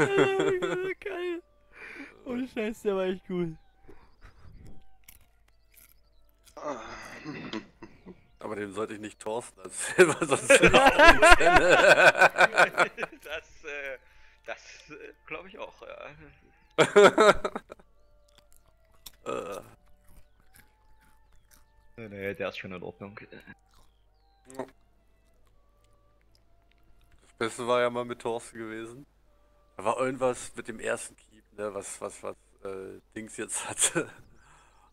Geil. Ohne Scheiß, der war echt gut. Aber den sollte ich nicht Thorsten erzählen, weil sonst das, äh, das äh, glaube ich auch, ja. Äh, nee, der ist schon in Ordnung. Das Beste war ja mal mit Thorsten gewesen. Da war irgendwas mit dem ersten Keep, ne, was, was, was äh, Dings jetzt hatte.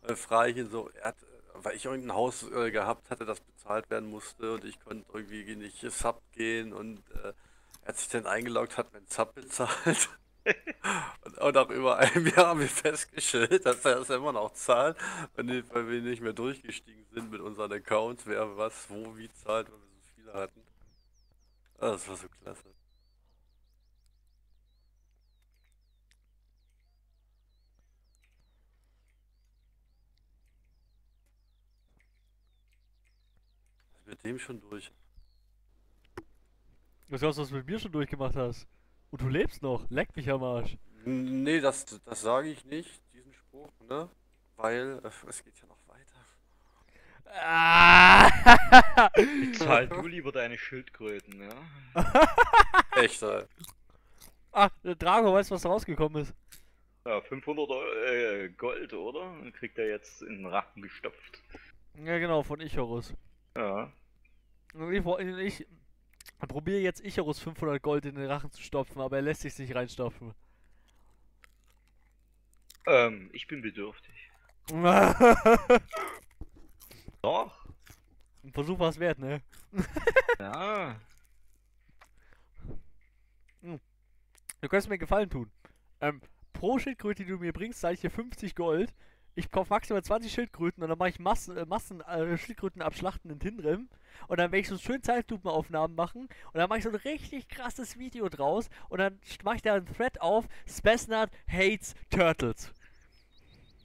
Ich ihn so, er hat, weil ich irgendein Haus äh, gehabt hatte, das bezahlt werden musste und ich konnte irgendwie nicht Sub gehen und äh, er hat sich dann eingeloggt, hat meinen Sub bezahlt. und auch über einem Jahr haben wir festgestellt, dass er das immer noch zahlt, weil wir nicht mehr durchgestiegen sind mit unseren Accounts, wer was, wo, wie zahlt, weil wir so viele hatten. Ah, Das war so klasse. Mit dem schon durch? Was glaubst du, was du mit mir schon durchgemacht hast? Und du lebst noch. Leck mich am Arsch. Nee, das, das sage ich nicht, diesen Spruch, ne? Weil äh, es geht ja noch weiter. Ah! Zahl du lieber deine Schildkröten, ja? Echt, äh. Ach, der Drago, weißt du, was rausgekommen ist? Ja, 500 Eu- äh, Gold, oder? Dann kriegt er jetzt in den Rachen gestopft. Ja, genau, von Ichorus. Ja. Und Ich, ich probiere jetzt Ichorus 500 Gold in den Rachen zu stopfen, aber er lässt sich nicht reinstopfen. Ähm, ich bin bedürftig. Ein Doch. Versuch war es wert, ne? Ja. Du könntest mir einen Gefallen tun. Ähm, pro Schildkröte, die du mir bringst, zahle ich dir 50 Gold. Ich kaufe maximal 20 Schildkröten und dann mache ich Massen, äh, Massen äh, Schildkröten abschlachten in Tinrim. Und dann werde ich so schön Zeitlupenaufnahmen machen. Und dann mache ich so ein richtig krasses Video draus. Und dann mache ich da einen Thread auf. Spesnat hates Turtles.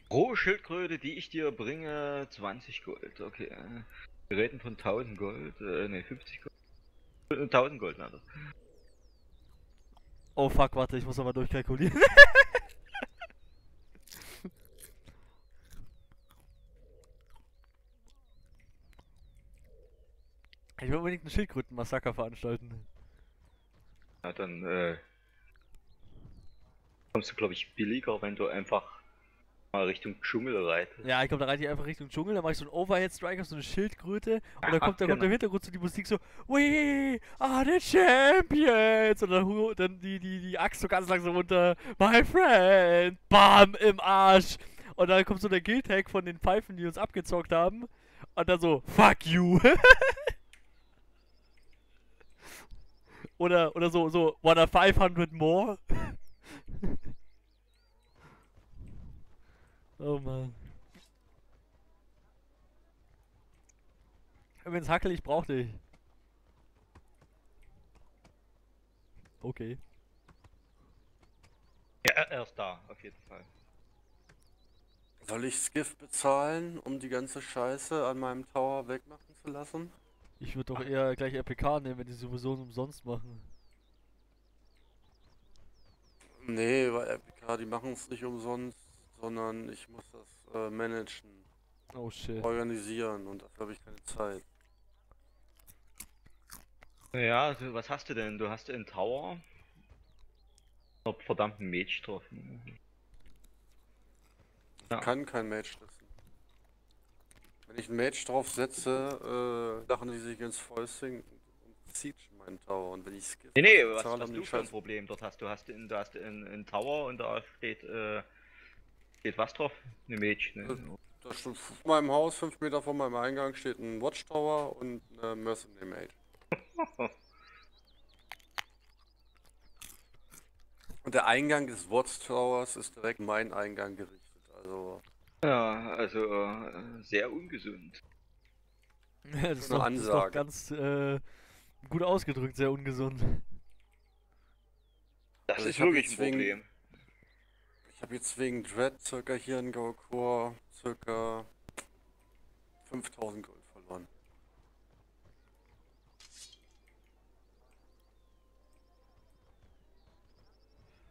Pro Schildkröte, die ich dir bringe, 20 Gold. Okay. Wir reden von 1000 Gold. Äh, ne, 50 Gold. Äh, 1000 Gold, das. Oh fuck, warte, ich muss nochmal durchkalkulieren. ich will unbedingt einen Schildkrötenmassaker veranstalten. Ja, dann, äh. Kommst du, glaube ich, billiger, wenn du einfach mal Richtung Dschungel reitest. Ja, ich glaube, da reite ich einfach Richtung Dschungel, dann mache ich so einen Overhead-Strike auf so eine Schildkröte und dann kommt, dann kommt genau. im Hintergrund so die Musik so We are the champions! Und dann, dann die, die, die Axt so ganz langsam runter My friend! Bam! Im Arsch! Und dann kommt so der Guild-Hack von den Pfeifen, die uns abgezockt haben und dann so Fuck you! oder, oder so, so Wanna 500 more? oh Mann. Übrigens, Hackel, ich brauch dich. Okay. Ja, er ist da, auf jeden Fall. Soll ich Skiff bezahlen, um die ganze Scheiße an meinem Tower wegmachen zu lassen? Ich würde doch eher gleich RPK nehmen, wenn die sowieso umsonst machen. Nee, weil RPK, die machen es nicht umsonst, sondern ich muss das äh, managen, Oh shit. organisieren und dafür habe ich keine Zeit. Ja, also, was hast du denn? Du hast in Tower. Einen verdammten Mage getroffen. Ich kann kein Mage setzen. Wenn ich ein Mage drauf setze, äh, lachen die sich ins Fäustchen und siege meinen Tower. Und wenn ich Skiff Nee, nee, was haben du für ein Scheiß- Problem dort hast? Du hast in, du hast in, in Tower und da steht, äh, steht was drauf? Eine Mage, ne? Da steht vor meinem Haus, 5 Meter vor meinem Eingang, steht ein Watchtower und eine Mercenary Mage. Und der Eingang des Watchtowers ist direkt mein Eingang gerichtet. Also Ja, also äh, sehr ungesund. das, ist doch, das ist doch ganz äh, gut ausgedrückt, sehr ungesund. Das Also ist wirklich ein wegen- Problem. ich habe jetzt wegen Dread circa hier in Gaokor circa 5000 Gold verloren.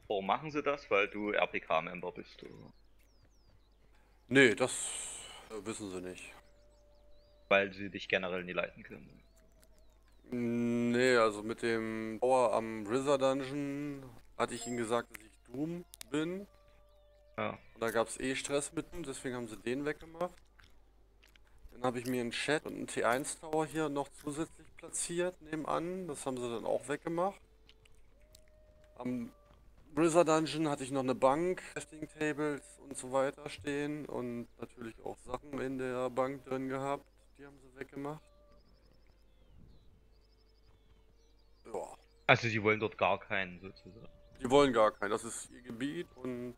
Warum machen sie das? Weil du RPK-Member bist. Oder? Nee, das äh, wissen sie nicht. Weil sie dich generell nie leiten können. Nee, also mit dem Tower am Rizzer Dungeon hatte ich ihnen gesagt, dass ich Doom bin. Ja. Und da gab es eh Stress mit ihm, deswegen haben sie den weggemacht. Dann habe ich mir einen Chat und einen T1 Tower hier noch zusätzlich platziert nebenan. Das haben sie dann auch weggemacht. Am Rizzer Dungeon hatte ich noch eine Bank, Testing Tables und so weiter stehen und natürlich auch Sachen in der Bank drin gehabt. Die haben sie weggemacht. Ja. Also sie wollen dort gar keinen sozusagen. Die wollen gar keinen. Das ist ihr Gebiet und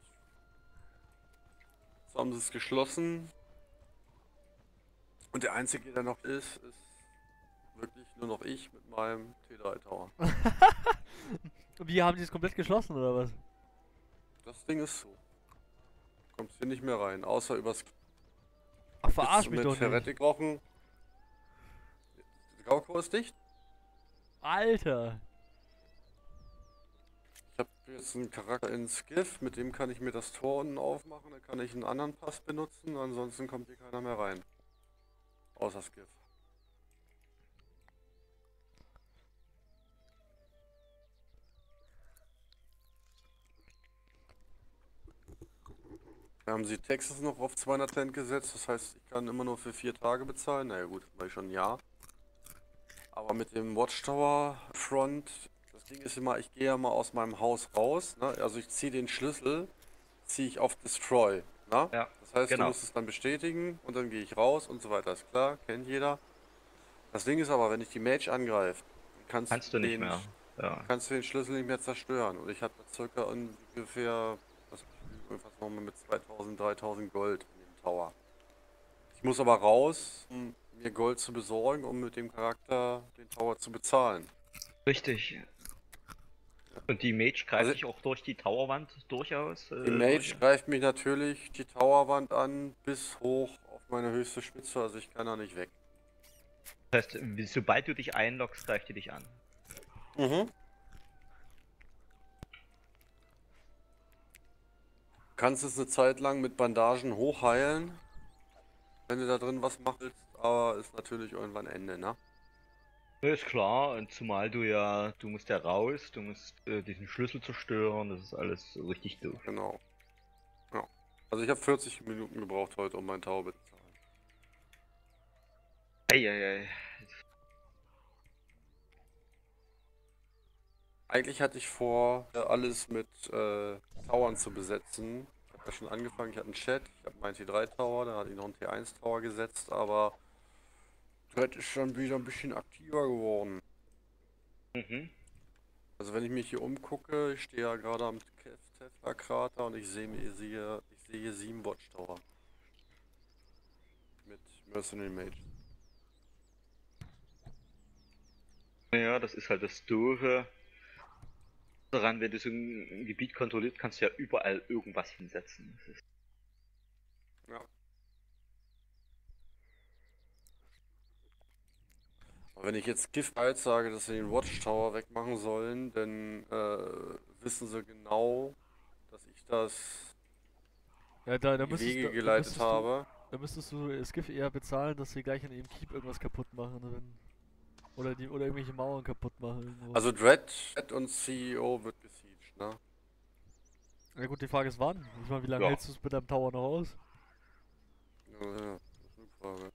so haben sie es geschlossen. Und der einzige, der noch ist, ist wirklich nur noch ich mit meinem T3 Tower. Wie haben die es komplett geschlossen oder was? Das Ding ist so. Du kommst hier nicht mehr rein, außer übers Ach, verarsch mich mit doch nicht. Ferretti. Der Gauko ist dicht. Alter. Ich habe jetzt einen Charakter in Skiff, mit dem kann ich mir das Tor unten aufmachen, dann kann ich einen anderen Pass benutzen, ansonsten kommt hier keiner mehr rein. Außer Skiff. Haben sie Texas noch auf 200 Cent gesetzt, das heißt, ich kann immer nur für vier Tage bezahlen. Naja gut, war ich schon ein Jahr. Aber mit dem Watchtower Front, das Ding ist immer, ich gehe ja mal aus meinem Haus raus. Ne? Also ich ziehe den Schlüssel, ziehe ich auf Destroy. Ne? Ja, Das heißt, genau. du musst es dann bestätigen und dann gehe ich raus und so weiter. Ist klar, kennt jeder. Das Ding ist aber, wenn ich die Mage angreife, kannst, Kannst du nicht den, mehr. Ja. kannst du den Schlüssel nicht mehr zerstören. Und ich habe circa ungefähr, was irgendwas nochmal mit 2000, 3000 Gold in dem Tower. Ich muss aber raus, um mir Gold zu besorgen, um mit dem Charakter den Tower zu bezahlen. Richtig. Und die Mage greift Also- dich auch durch die Towerwand durchaus. äh, Die Mage greift mich natürlich die Towerwand an, bis hoch auf meine höchste Spitze, also ich kann da nicht weg. Das heißt, sobald du dich einloggst, greift die dich an. Mhm. Kannst es eine Zeit lang mit Bandagen hochheilen, wenn du da drin was machst, aber ist natürlich irgendwann Ende, ne? Ist klar, und zumal du ja, du musst ja raus, du musst äh, diesen Schlüssel zerstören, das ist alles richtig doof. Genau. Ja. Also ich habe 40 Minuten gebraucht heute, um mein Taube zu zahlen. Eieiei. Eigentlich hatte ich vor, äh, alles mit äh, Towern zu besetzen. Ich habe ja schon angefangen, ich hatte einen Chat, ich habe meinen T3-Tower, dann hatte ich noch einen T1-Tower gesetzt, aber Thread ist schon wieder ein bisschen aktiver geworden. Mhm. Also wenn ich mich hier umgucke, ich stehe ja gerade am Tefla-Krater und ich sehe mir sehe, ich sehe hier sieben Watchtower. Mit Mercenary Mage. Ja, das ist halt das Doofe. Daran, wenn du so ein Gebiet kontrollierst, kannst du ja überall irgendwas hinsetzen. Das ist Ja. Aber wenn ich jetzt Gift sage, dass sie den Watchtower wegmachen sollen, dann äh, wissen sie genau, dass ich das Ja, da, da in die müsstest, Wege du- da, geleitet müsstest du, habe. da müsstest du Skiff eher bezahlen, dass sie gleich an ihrem Keep irgendwas kaputt machen. Oder, die, oder irgendwelche Mauern kaputt machen. Irgendwo. Also Dread, Dread und CEO wird besiegt, ne? ja gut, die Frage ist wann. Ich meine, wie lange Ja. hältst du es mit deinem Tower noch aus? Ja, ja, das ist eine Frage.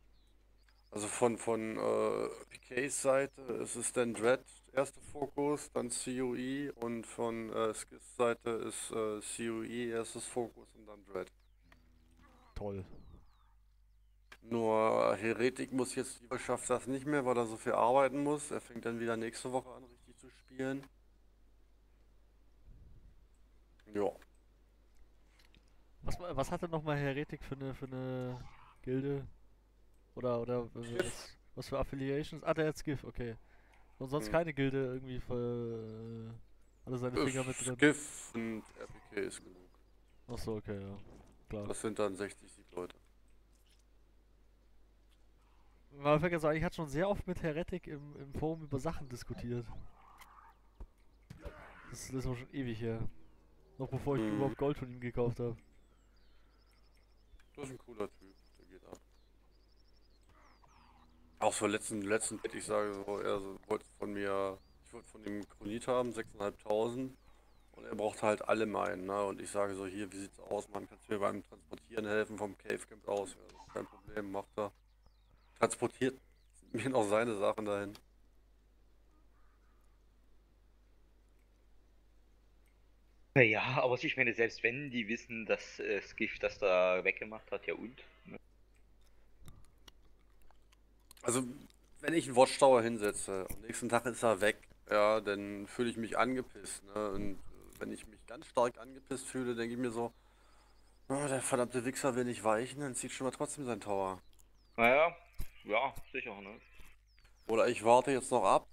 Also von, von äh, PKs Seite ist es dann Dread erster Fokus, dann COE und von äh, Skis Seite ist äh, COE erstes Fokus und dann Dread. Toll. Nur Heretik muss jetzt, schafft das nicht mehr, weil er so viel arbeiten muss. Er fängt dann wieder nächste Woche an, richtig zu spielen. Ja. Was, was hatte nochmal Heretik für eine, für eine Gilde? Oder, oder was, was für Affiliations? Ah, der hat Skiff, okay. Und sonst Hm. keine Gilde irgendwie für äh, alle seine Finger mit drin. Skiff und RPK ist genug. Achso, okay, ja. Klar. Das sind dann 60 Sieg Leute. Man fängt also, ich hatte schon sehr oft mit Heretic im, im Forum über Sachen diskutiert. Das, das ist auch schon ewig her. Noch bevor ich Mhm. überhaupt Gold von ihm gekauft habe. Das ist ein cooler Typ, der geht ab. Auch so letzten, letzten Bit, ich sage so, er so, wollte von mir, ich wollte von ihm Kronit haben, 6.500 und er braucht halt alle meinen, ne? Und ich sage so, hier, wie sieht's aus, man, kannst du mir beim Transportieren helfen vom Cave Camp aus? Ja, kein Problem, macht er. Transportiert mir noch seine Sachen dahin. Ja, aber ich meine, selbst wenn die wissen, dass äh, Skiff das da weggemacht hat, ja und? Ne? Also, wenn ich einen Watchtower hinsetze, am nächsten Tag ist er weg, ja, dann fühle ich mich angepisst, ne? Und äh, wenn ich mich ganz stark angepisst fühle, denke ich mir so, oh, der verdammte Wichser will nicht weichen, dann zieht schon mal trotzdem sein Tower. Naja, ja, sicher, ne? Oder ich warte jetzt noch ab,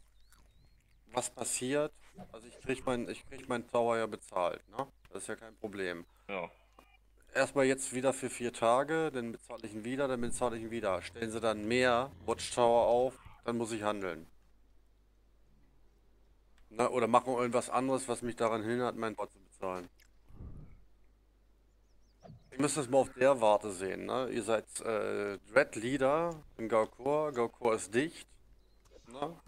was passiert. Also ich krieg mein, ich krieg mein Tower ja bezahlt, ne? Das ist ja kein Problem. Ja. Erstmal jetzt wieder für vier Tage, dann bezahle ich ihn wieder, dann bezahle ich ihn wieder. Stellen sie dann mehr Watchtower auf, dann muss ich handeln. Na, oder machen irgendwas anderes, was mich daran hindert, mein Tower zu bezahlen. Ihr müsst das mal auf der Warte sehen, ne? Ihr seid äh, Dread Leader in Gaukor, Gaukor ist dicht, ne?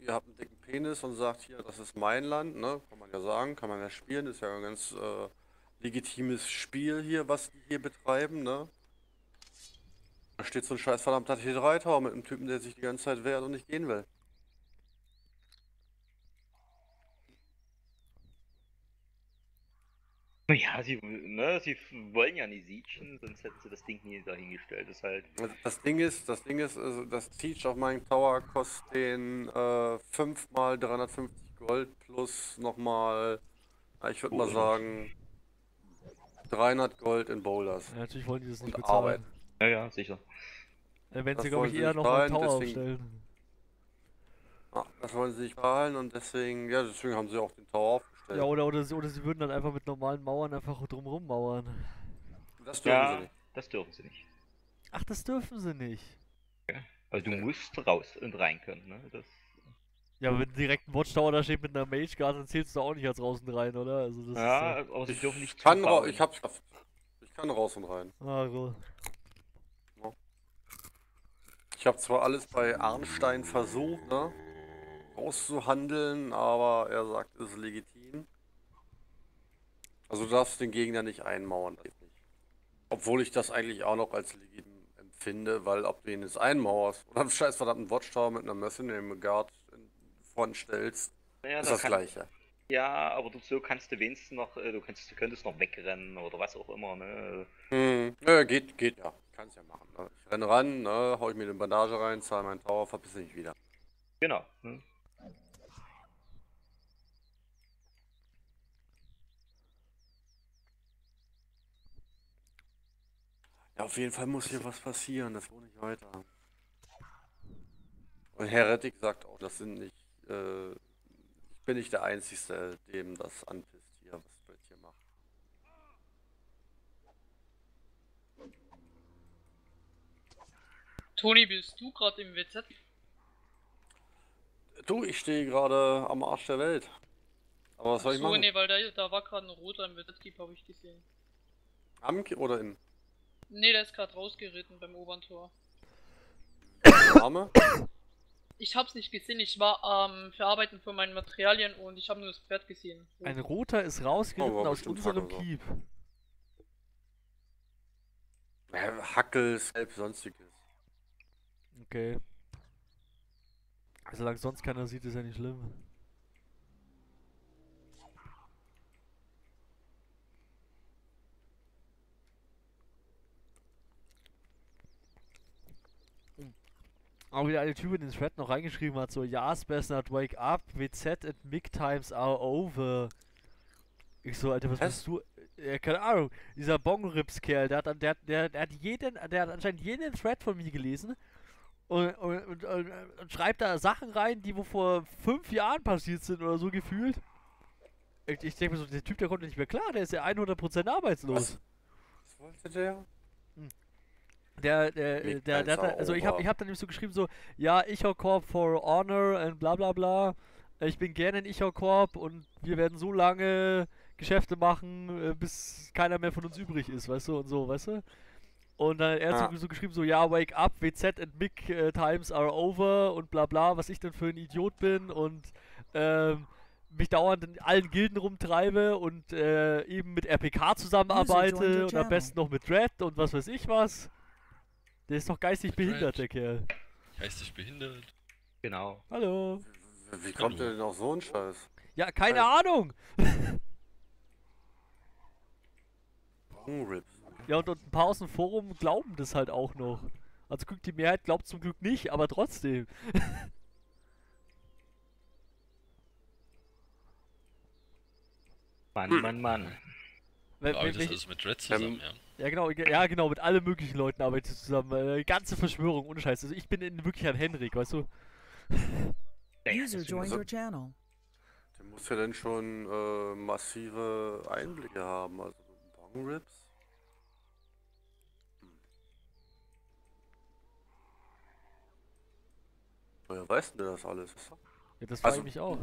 Ihr habt einen dicken Penis und sagt hier, das ist mein Land, ne? Kann man ja sagen, kann man ja spielen, ist ja ein ganz äh, legitimes Spiel hier, was die hier betreiben, ne? Da steht so ein scheiß verdammter T3-Tower mit einem Typen, der sich die ganze Zeit wehrt und nicht gehen will. Naja, sie, ne, sie wollen ja nicht siechen, sonst hätten sie das Ding nie dahingestellt. Das ist halt. Also Das Ding ist, das Ding ist, also das Siege auf meinem Tower kostet den äh, 5 mal 350 Gold plus nochmal, ich würde mal sagen, 300 Gold in Boulders. Ja, natürlich wollen die das nicht bezahlen. Arbeit. Ja, ja, sicher. Dann werden Das sie, glaube wollen ich, sie eher nicht noch mal einen Tower deswegen- aufstellen. Ja, das wollen sie nicht zahlen und deswegen, ja, deswegen haben sie auch den Tower aufgestellt. Ja, oder, oder, sie- oder sie würden dann einfach mit normalen Mauern einfach drumrum mauern. Das dürfen sie Ja, nicht. das dürfen sie nicht. Ach, das dürfen sie nicht. Also du musst raus und rein können, ne? Das. Ja, aber wenn direkt ein Watchtower da steht mit einer Mage Guard, dann zählst du auch nicht als draußen rein, oder? Also das Ja, ist aber sie dürfen nicht kann ra zubauen. ich hab's geschafft. Ich kann raus und rein. ja... Ah, gut. Ich habe zwar alles bei Arnstein versucht, ne, auszuhandeln, aber er sagt, es ist legitim. Also du darfst den Gegner nicht einmauern. Obwohl ich das eigentlich auch noch als legitim empfinde, weil ob du ihn jetzt einmauerst oder einen scheiß verdammten Watchtower mit einer Mercenary Guard in Front stellst, Naja, ist da das kann- gleiche. Ja, aber du, so kannst du wenigstens noch, äh, du kannst, du könntest noch wegrennen oder was auch immer, ne? Hm, ja, geht, geht ja. Kannst ja machen. Ne? Ich renne ran, ne, hau ich mir eine Bandage rein, zahle meinen Tower, verpisse mich wieder. Genau. Ne? Ja, auf jeden Fall muss hier was passieren, das geht nicht weiter. Und Heretic sagt auch, das sind nicht, äh, ich bin nicht der Einzige, dem das anpisst hier, was Brett hier macht. Toni, bist du gerade im WZ? Du, ich stehe gerade am Arsch der Welt. Aber was soll ich so, machen? nee, weil da, da war gerade ein roter im WZ-Keep, habe ich gesehen. Am oder im Nee, der ist gerade rausgeritten beim oberen Tor. Name? Ich hab's nicht gesehen, ich war am Verarbeiten von meinen Materialien und ich habe nur das Pferd gesehen. Ein Roter ist rausgeritten Oh, aus unserem. Ja, Hackel, selbst sonstiges. Okay. Solange sonst keiner sieht, ist ja nicht schlimm. Auch wieder eine Typ in den Thread noch reingeschrieben hat, so, ja, best not wake up, WZ and MIG times are over. Ich so, Alter, was Was? bist du? Ja, keine Ahnung, dieser Bongrips-Kerl, der hat, der, hat- der, der hat jeden, der hat anscheinend jeden Thread von mir gelesen und, und, und, und, schreibt da Sachen rein, die wo vor fünf Jahren passiert sind oder so gefühlt. Ich, ich denke mir so, der Typ, der kommt nicht mehr klar, der ist ja 100% arbeitslos. Was wollte der? Der, der, Mit der, der, hat Alter, also ich habe ich hab dann nämlich so geschrieben, so, ja, Ichor Corp for Honor und bla bla bla. Ich bin gerne in Ichor Corp und wir werden so lange Geschäfte machen, äh, bis keiner mehr von uns übrig ist, weißt du, und so, weißt du? Und dann hat er Ah. so, so geschrieben, so, ja, wake up, WZ and Mick äh, times are over und bla bla, was ich denn für ein Idiot bin und ähm, mich dauernd in allen Gilden rumtreibe und äh, eben mit RPK zusammenarbeite und am besten noch mit Dread und was weiß ich was. Der ist doch geistig behindert, der Kerl. Geistig behindert. Genau. Hallo. Wie, wie kommt Hallo. der denn auf so einen Scheiß? Ja, keine Äh. Ahnung. Rips. Ja, und, und ein paar aus dem Forum glauben das halt auch noch. Also guck, die Mehrheit glaubt zum Glück nicht, aber trotzdem. Mann, Hm. Mann, Mann. Wenn, Aber wenn, das alles mit Dread zusammen, ja. Ja, genau, ge- ja, genau, mit allen möglichen Leuten arbeitet zusammen. Äh, ganze Verschwörung, ohne Scheiß. Also ich bin in wirklich ein Henrik, weißt du? User joined your channel. Der muss ja dann schon äh, massive Einblicke haben. Also so Bong-Rips. Hm. Woher weiß denn der das alles? Ja, das frage Also- ich mich auch.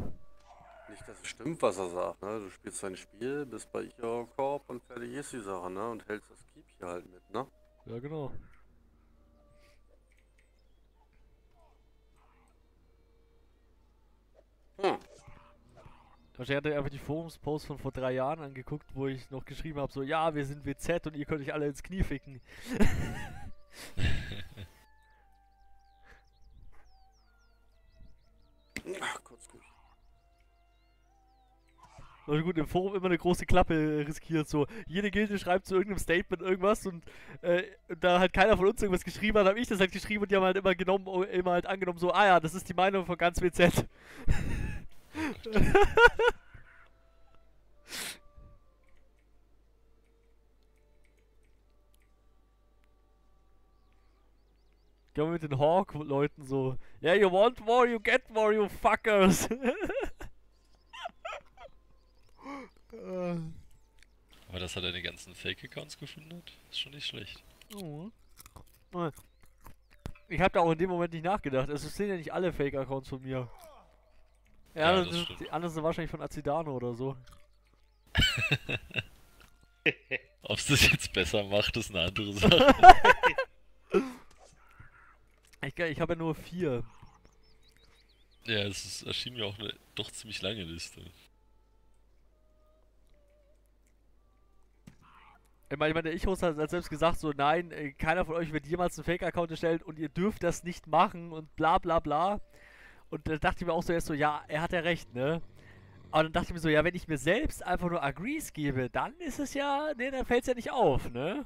Nicht, dass es stimmt, was er sagt, ne? Du spielst dein Spiel, bist bei Corp und fertig ist die Sache, ne? Und hältst das Keep hier halt mit, ne? Ja, genau. Hm. Wahrscheinlich hat er einfach die Forumspost von vor drei Jahren angeguckt, wo ich noch geschrieben habe, so, ja, wir sind WZ und ihr könnt euch alle ins Knie ficken. Also gut, im Forum immer eine große Klappe riskiert, so. Jede Gilde schreibt zu irgendeinem Statement irgendwas und äh, da halt keiner von uns irgendwas geschrieben hat, habe ich das halt geschrieben und die haben halt immer genommen, oh, immer halt angenommen, so, ah ja, das ist die Meinung von ganz WZ. Ich glaube mit den Hawk-Leuten so, yeah, you want more, you get more, you fuckers. Äh, Aber dass er deine ganzen Fake-Accounts gefunden hat, ist schon nicht schlecht. oh. Äh. Ich habe da auch in dem Moment nicht nachgedacht. Also, Es sind ja nicht alle Fake-Accounts von mir. Ja, Ja, das das stimmt. die anderen sind wahrscheinlich von Azidano oder so. Ob es das jetzt besser macht, ist eine andere Sache. Ich, ich habe ja nur vier. ja, es ist, erschien mir auch eine doch ziemlich lange Liste. Ich meine, ich meine, der Ichos hat, hat selbst gesagt, so, nein, äh, keiner von euch wird jemals einen Fake-Account erstellen und ihr dürft das nicht machen und bla bla bla. Und da dachte ich mir auch so erst so, ja, er hat ja recht, ne? Aber dann dachte ich mir so, ja, wenn ich mir selbst einfach nur Agrees gebe, dann ist es ja, ne, dann fällt es ja nicht auf, ne?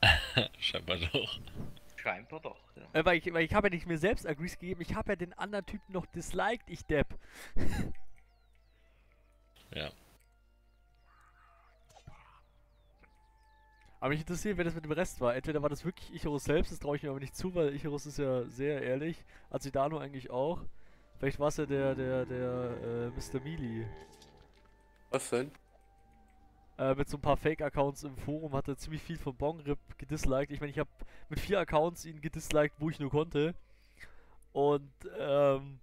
Scheinbar doch. Scheinbar doch, ja. Äh, weil ich, weil ich habe ja nicht mir selbst Agrees gegeben, ich habe ja den anderen Typen noch disliked, ich Depp. Ja. Aber mich interessiert, wer das mit dem Rest war. Entweder war das wirklich Icarus selbst, das traue ich mir aber nicht zu, weil Icarus ist ja sehr ehrlich. Azidano eigentlich auch. Vielleicht war es ja der, der, der, äh, Mr. Mealy. Was denn? Äh, mit so ein paar Fake-Accounts im Forum hat er ziemlich viel von Bongrip gedisliked. Ich meine, ich habe mit vier Accounts ihn gedisliked, wo ich nur konnte. Und, ähm,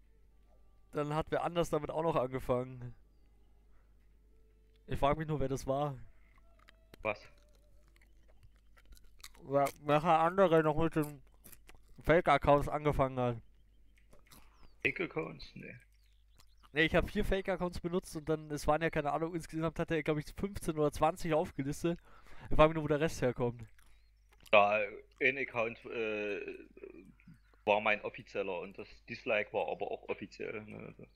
dann hat wer anders damit auch noch angefangen. Ich frage mich nur, wer das war. Was? Welcher andere noch mit den Fake-Accounts angefangen hat. Fake-Accounts? Nee. Ne, ich habe vier Fake-Accounts benutzt und dann, es waren ja keine Ahnung, insgesamt hat er, glaube ich, 15 oder 20 aufgelistet. Ich frage mich nur, wo der Rest herkommt. Ja, ein Account äh, war mein offizieller und das Dislike war aber auch offiziell. Ne? Das,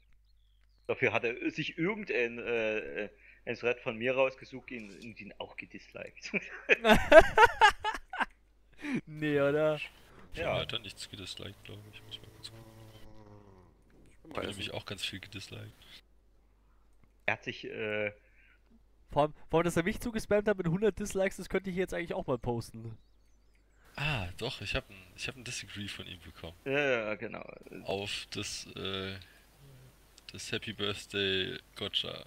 dafür hatte sich irgendein äh, ein Thread von mir rausgesucht ihn- und ihn auch gedisliked. nee, oder? Ja. Hat er nichts gedisliked, glaube ich. Muss mal kurz gucken. Ich habe nämlich auch ganz viel gedisliked. er hat sich, äh, Vor allem, vor allem, dass er mich zugespammt hat mit 100 Dislikes, das könnte ich jetzt eigentlich auch mal posten. Ah, doch, ich habe ein, ich hab ein Disagree von ihm bekommen. ja, ja, genau. Auf das, äh, das Happy Birthday Gotcha.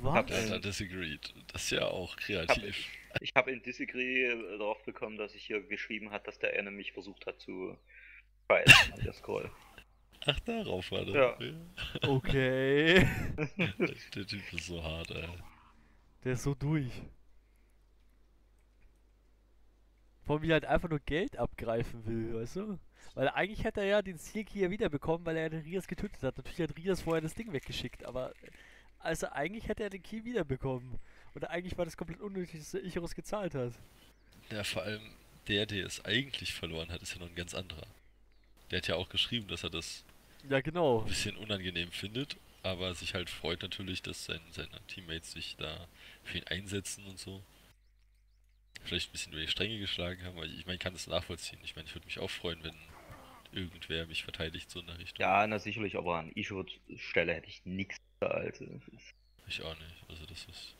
Was? Hab er Ähm. disagreed. Das ist ja auch kreativ. Ich habe in Disagree äh, darauf bekommen, dass ich hier geschrieben hat, dass der eine mich versucht hat zu scheißen an der Scroll. Ach, darauf war das. Ja. Okay. Der, Typ ist so hart, ey. Der ist so durch. Vor allem, wie er halt einfach nur Geld abgreifen will, weißt du? Weil eigentlich hätte er ja den Sieg hier wiederbekommen, weil er den Rias getötet hat. Natürlich hat Rias vorher das Ding weggeschickt, aber also eigentlich hätte er den Key wiederbekommen. Und eigentlich war das komplett unnötig, dass der Icarus gezahlt hat. Ja, vor allem der, der es eigentlich verloren hat, ist ja noch ein ganz anderer. Der hat ja auch geschrieben, dass er das Ja, genau. ein bisschen unangenehm findet, aber sich halt freut natürlich, dass sein, seine Teammates sich da für ihn einsetzen und so. Vielleicht ein bisschen über die Stränge geschlagen haben, aber ich meine, ich kann das nachvollziehen. Ich meine, ich würde mich auch freuen, wenn irgendwer mich verteidigt, so in der Richtung. Ja, na sicherlich, aber an Ishur's Stelle hätte ich nichts Das ist- Ich auch nicht. Also das ist.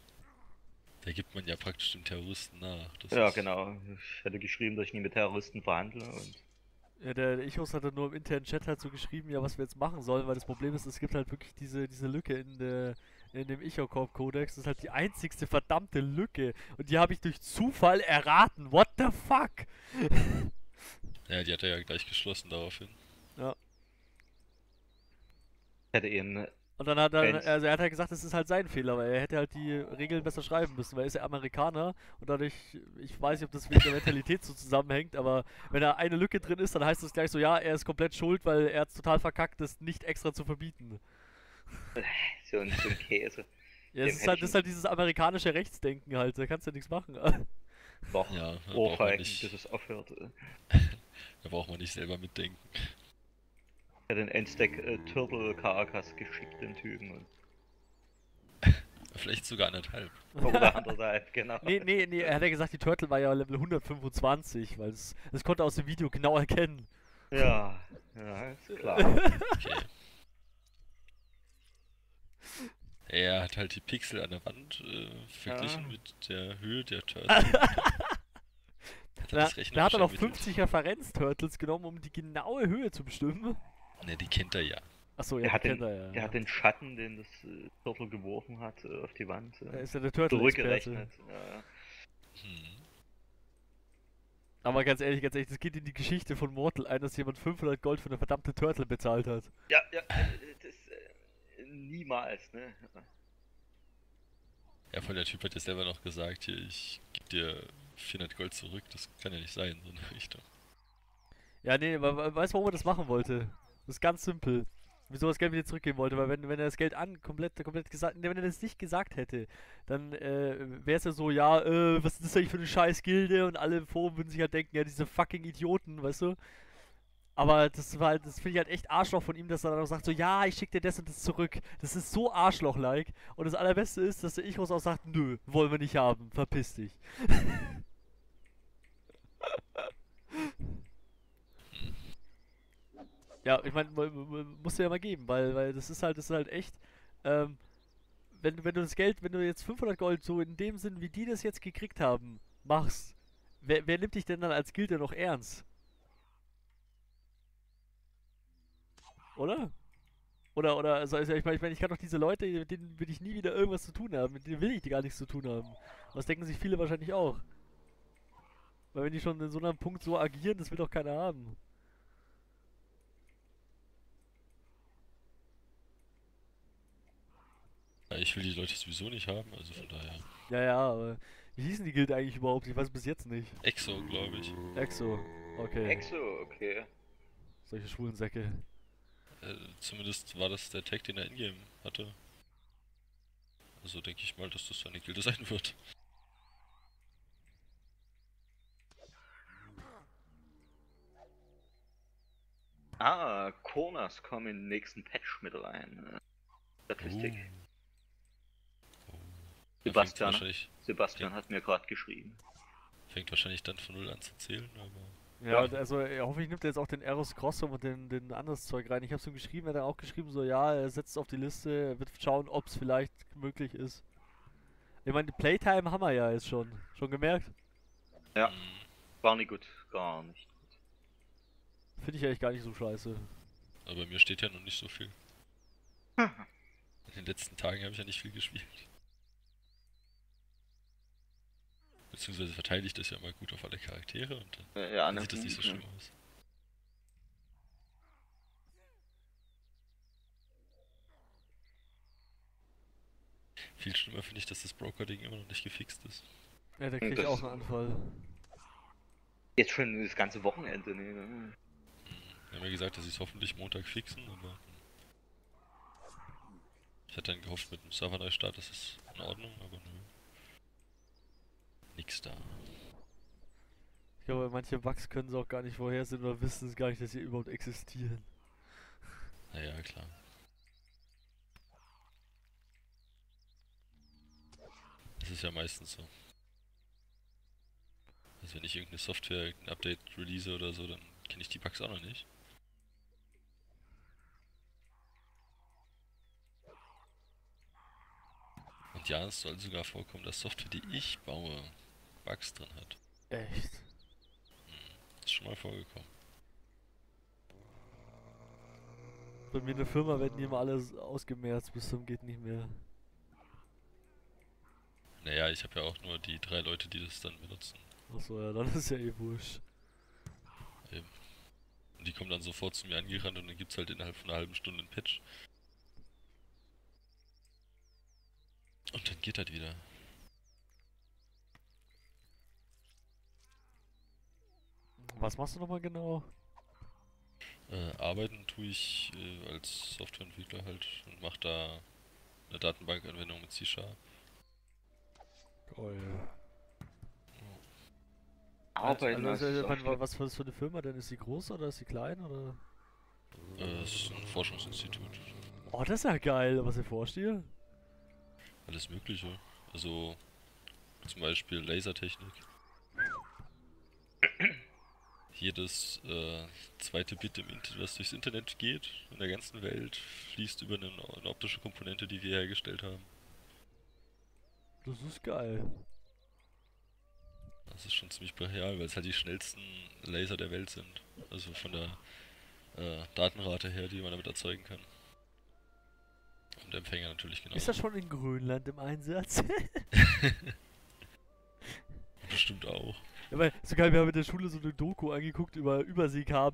Da gibt man ja praktisch dem Terroristen nach. Das Ja, ist, genau. Ich hätte geschrieben, dass ich nie mit Terroristen verhandle und Ja, der der Icarus hat dann nur im internen Chat halt so geschrieben, ja, was wir jetzt machen sollen, weil das Problem ist, es gibt halt wirklich diese, diese Lücke in, der, in dem Ichocorp-Kodex. Das ist halt die einzigste verdammte Lücke. Und die habe ich durch Zufall erraten. What the fuck? Ja, die hat er ja gleich geschlossen daraufhin. hätte eben Und dann hat er, also er hat halt gesagt, es ist halt sein Fehler, weil er hätte halt die Regeln besser schreiben müssen, weil er ist ja Amerikaner und dadurch, ich weiß nicht, ob das wegen der Mentalität so zusammenhängt, aber wenn da eine Lücke drin ist, dann heißt das gleich so, ja, er ist komplett schuld, weil er hat total verkackt, das nicht extra zu verbieten. so ein, so ein Käse. Ja, es ist halt, das ist halt dieses amerikanische Rechtsdenken halt, da kannst du ja nichts machen. Doch, Ja, da braucht man nicht, bis es aufhört. da braucht man nicht selber mitdenken. Hätte den Endstack äh, Turtle Caracas geschickt, den Typen. Und, Vielleicht sogar anderthalb. oder anderthalb, genau. nee, nee, nee, er hat ja gesagt, die Turtle war ja Level 125, weil es, das konnte er aus dem Video genau erkennen. Ja, ja, ist klar. Okay. Er hat halt die Pixel an der Wand äh, verglichen Ja. mit der Höhe der Turtle. Er Da, da hat er noch ermittelt? 50 Referenz-Turtles genommen, um die genaue Höhe zu bestimmen. Ne, die kennt er ja. Achso, ja, Der hat, den, kennt er ja. der hat den Schatten, den das äh, Turtle geworfen hat, äh, auf die Wand, Er äh, ist ja der turtle zurückgerechnet. Ja, ja. Hm. Aber ganz ehrlich, ganz ehrlich, das geht in die Geschichte von Mortal ein, dass jemand 500 Gold für eine verdammte Turtle bezahlt hat. Ja, ja, äh, das äh, niemals, ne? Ja, voll der Typ hat ja selber noch gesagt, hier, ich geb dir 400 Gold zurück. Das kann ja nicht sein, so eine Richtung. Ja, nee, aber we- weißt du, warum er das machen wollte? Das ist ganz simpel. Wieso das Geld wieder zurückgeben wollte, weil wenn, wenn er das Geld an komplett, komplett gesagt, wenn er das nicht gesagt hätte, dann äh, wäre es ja so, ja, äh, was ist das eigentlich für eine scheiß Gilde und alle im Forum würden sich halt denken, ja, diese fucking Idioten, weißt du? Aber das war halt, das finde ich halt echt Arschloch von ihm, dass er dann auch sagt, so, ja, ich schick dir das und das zurück. Das ist so Arschloch-like. Und das allerbeste ist, dass der Ichros auch sagt, nö, wollen wir nicht haben, verpiss dich. Ja, ich meine, musst du ja mal geben, weil, weil das ist halt, das ist halt echt, ähm, wenn, wenn du das Geld, wenn du jetzt 500 Gold so in dem Sinn, wie die das jetzt gekriegt haben, machst, wer, wer nimmt dich denn dann als Gilde noch ernst? Oder? Oder, oder, also, also ich meine, ich, mein, ich kann doch diese Leute, mit denen will ich nie wieder irgendwas zu tun haben, mit denen will ich gar nichts zu tun haben. Das denken sich viele wahrscheinlich auch. Weil wenn die schon in so einem Punkt so agieren, das will doch keiner haben. Ich will die Leute sowieso nicht haben, also von daher. Ja, ja, aber wie hießen die Gilde eigentlich überhaupt? Ich weiß bis jetzt nicht. Exo, glaube ich. Exo. Okay. Exo, okay. Solche schwulen Säcke. Äh, zumindest war das der Tag, den er ingame hatte. Also denke ich mal, dass das seine Gilde sein wird. Ah, Konas kommen in den nächsten Patch mit rein. Statistik. Oh. Sebastian. Wahrscheinlich, Sebastian hat mir gerade geschrieben. fängt wahrscheinlich dann von null an zu zählen, aber. Ja, Ja. also hoffentlich nimmt er jetzt auch den Eros Crossum und den, den anderes Zeug rein. Ich hab's ihm geschrieben, er hat dann auch geschrieben, so ja, er setzt es auf die Liste, er wird schauen, ob es vielleicht möglich ist. Ich meine, die Playtime haben wir ja jetzt schon. Schon gemerkt? Ja. Hm, War nicht gut, gar nicht gut. Finde ich eigentlich gar nicht so scheiße. aber bei mir steht ja noch nicht so viel. In den letzten Tagen habe ich ja nicht viel gespielt. Beziehungsweise verteidigt das ja mal gut auf alle Charaktere und dann ja, ja, sieht das nicht so schlimm aus. Viel schlimmer finde ich, dass das Broker-Ding immer noch nicht gefixt ist. Ja, da kriege ich auch einen Anfall. Jetzt schon das ganze Wochenende, ne? Mhm. Wir haben ja gesagt, dass sie es hoffentlich Montag fixen, aber. Ich hatte dann gehofft mit dem Server-Neustart, das ist in Ordnung, aber nö. Nix da. Ich glaube, manche Bugs können sie auch gar nicht vorhersehen oder wissen es gar nicht, dass sie überhaupt existieren. Naja, klar. Das ist ja meistens so. Also wenn ich irgendeine Software, irgendein Update release oder so, dann kenne ich die Bugs auch noch nicht. Und ja, es soll sogar vorkommen, dass Software, die ich baue, Bugs drin hat. Echt? Ist schon mal vorgekommen. Bei mir in der Firma werden die immer alles ausgemerzt bis zum geht nicht mehr. Naja, ich habe ja auch nur die drei Leute, die das dann benutzen. Achso, ja, dann ist ja eh wurscht. Und die kommen dann sofort zu mir angerannt und dann gibt's halt innerhalb von einer halben Stunde einen Patch. Und dann geht das wieder. Was machst du nochmal genau? Äh, arbeiten tue ich äh, als Softwareentwickler halt und mache da eine Datenbankanwendung mit C-Sharp. Geil. Arbeiten also, als also, Software- was, was für eine Firma denn? Ist sie groß oder ist sie klein oder? Äh, das ist ein Forschungsinstitut. Oh, das ist ja geil, was ihr vorsteht. Alles Mögliche. Also zum Beispiel Lasertechnik. Jedes äh, zweite Bit was durchs Internet geht, in der ganzen Welt, fließt über eine, eine optische Komponente, die wir hergestellt haben. Das ist geil. Das ist schon ziemlich brachial, weil es halt die schnellsten Laser der Welt sind. Also von der äh, Datenrate her, die man damit erzeugen kann. Und der Empfänger natürlich genau. Ist das schon in Grönland im Einsatz? Bestimmt auch. Ja, weil, so geil, wir haben in der Schule so eine Doku angeguckt über Überseekabel.